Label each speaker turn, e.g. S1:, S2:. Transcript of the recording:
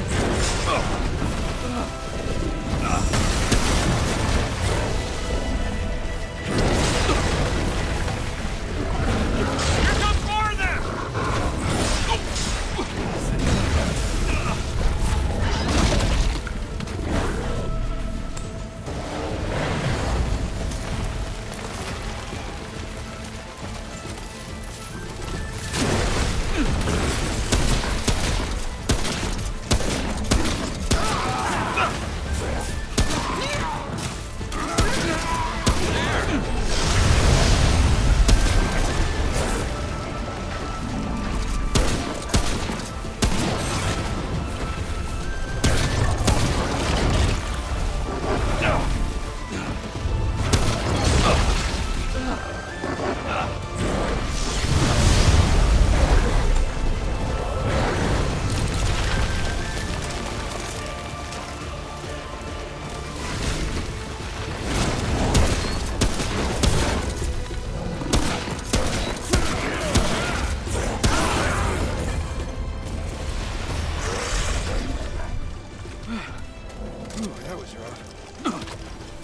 S1: Thank you. That was rough.